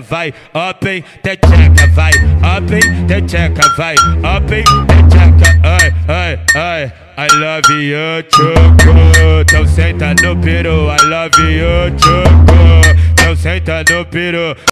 vai, up em techeca, vai, up em techeca, vai, up em techeca, ai, ai, ai, I love you, choco, então senta no peru, I love you, choco, então senta no peru.